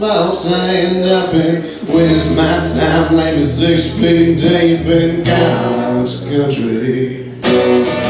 boss, I end up in Waste my time, like six feet, deep in God's country.